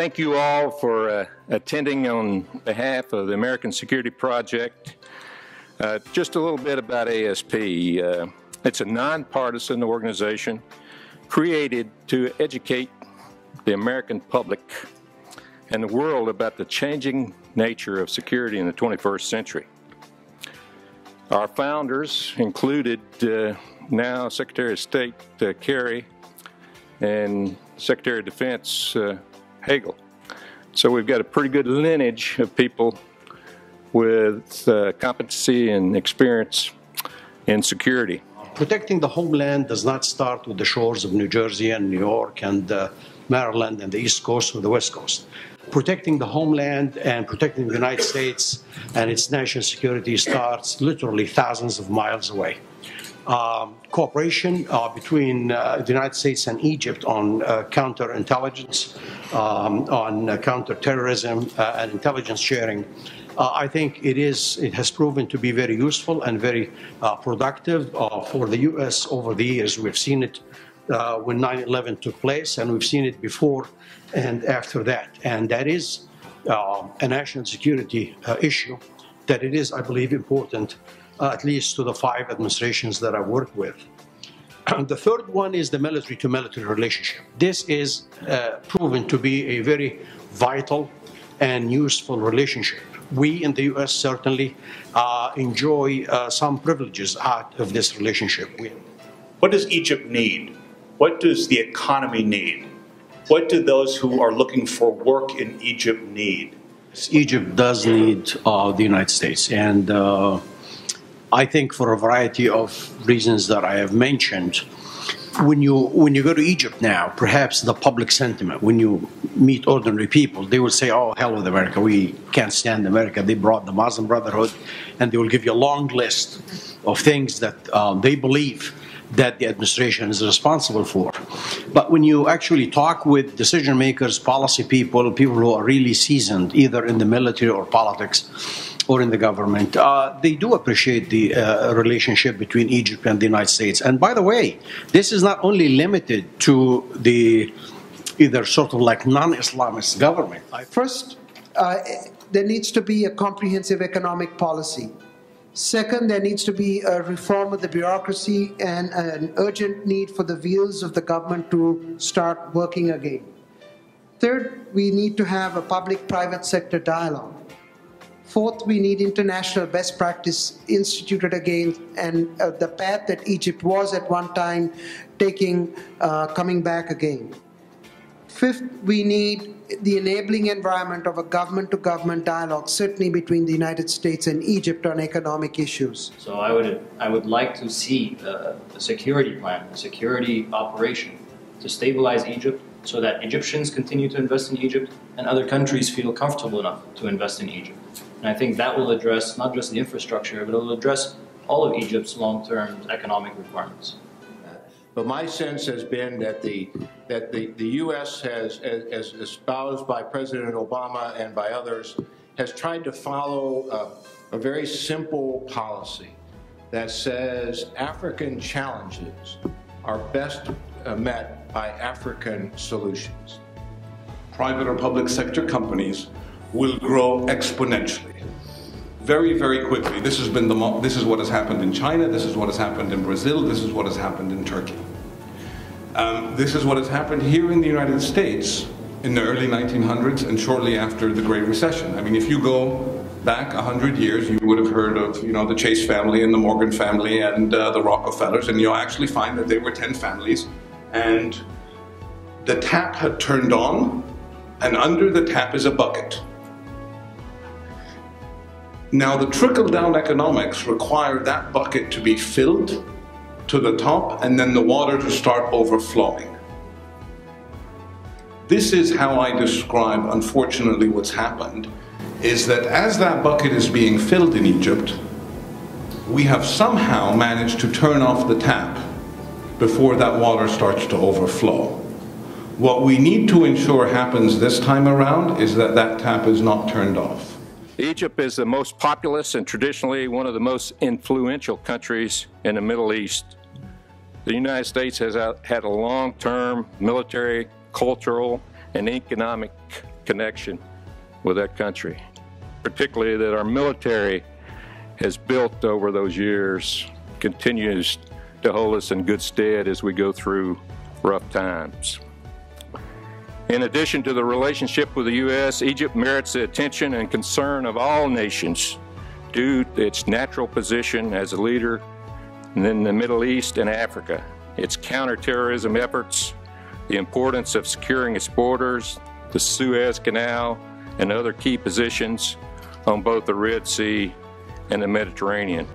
thank you all for uh, attending on behalf of the American Security Project. Uh, just a little bit about ASP. Uh, it's a nonpartisan organization created to educate the American public and the world about the changing nature of security in the 21st century. Our founders included uh, now Secretary of State uh, Kerry and Secretary of Defense Hagel. So we've got a pretty good lineage of people with uh, competency and experience in security. Protecting the homeland does not start with the shores of New Jersey and New York and uh, Maryland and the East Coast or the West Coast. Protecting the homeland and protecting the United States and its national security starts literally thousands of miles away. Um, cooperation uh, between uh, the United States and Egypt on uh, counterintelligence, um, on counterterrorism, uh, and intelligence sharing uh, I think it is. It has proven to be very useful and very uh, productive uh, for the U.S. over the years. We've seen it uh, when 9/11 took place, and we've seen it before and after that. And that is uh, a national security uh, issue that it is, I believe, important, at least to the five administrations that I've worked with. And the third one is the military to military relationship. This is proven to be a very vital and useful relationship we in the U.S. certainly uh, enjoy uh, some privileges out of this relationship. What does Egypt need? What does the economy need? What do those who are looking for work in Egypt need? Egypt does need uh, the United States, and uh, I think for a variety of reasons that I have mentioned, when you when you go to Egypt now, perhaps the public sentiment when you meet ordinary people, they will say, "Oh, hell with America! We can't stand America. They brought the Muslim Brotherhood," and they will give you a long list of things that um, they believe that the administration is responsible for. But when you actually talk with decision makers, policy people, people who are really seasoned, either in the military or politics, or in the government, uh, they do appreciate the uh, relationship between Egypt and the United States. And by the way, this is not only limited to the either sort of like non-Islamist government. First, uh, there needs to be a comprehensive economic policy. Second, there needs to be a reform of the bureaucracy and an urgent need for the wheels of the government to start working again. Third, we need to have a public private sector dialogue. Fourth, we need international best practice instituted again, and uh, the path that Egypt was at one time taking, uh, coming back again. Fifth, we need the enabling environment of a government to government dialogue, certainly between the United States and Egypt on economic issues. So I would, I would like to see a, a security plan, a security operation to stabilize Egypt so that Egyptians continue to invest in Egypt and other countries feel comfortable enough to invest in Egypt. And I think that will address not just the infrastructure, but it will address all of Egypt's long-term economic requirements. But my sense has been that the that the, the U.S. has, as, as espoused by President Obama and by others, has tried to follow a, a very simple policy that says African challenges are best uh, met by African solutions. Private or public sector companies will grow exponentially. Very, very quickly. This has been the this is what has happened in China, this is what has happened in Brazil, this is what has happened in Turkey. Um, this is what has happened here in the United States in the early 1900s and shortly after the Great Recession. I mean, if you go back 100 years, you would have heard of, you know, the Chase family and the Morgan family and uh, the Rockefellers, and you'll actually find that they were 10 families. And the tap had turned on, and under the tap is a bucket. Now, the trickle down economics require that bucket to be filled to the top and then the water to start overflowing. This is how I describe, unfortunately, what's happened is that as that bucket is being filled in Egypt, we have somehow managed to turn off the tap before that water starts to overflow. What we need to ensure happens this time around is that that tap is not turned off. Egypt is the most populous and traditionally one of the most influential countries in the Middle East. The United States has had a long-term military, cultural, and economic connection with that country, particularly that our military has built over those years, continues to hold us in good stead as we go through rough times. In addition to the relationship with the U.S., Egypt merits the attention and concern of all nations due to its natural position as a leader in the Middle East and Africa, its counterterrorism efforts, the importance of securing its borders, the Suez Canal, and other key positions on both the Red Sea and the Mediterranean.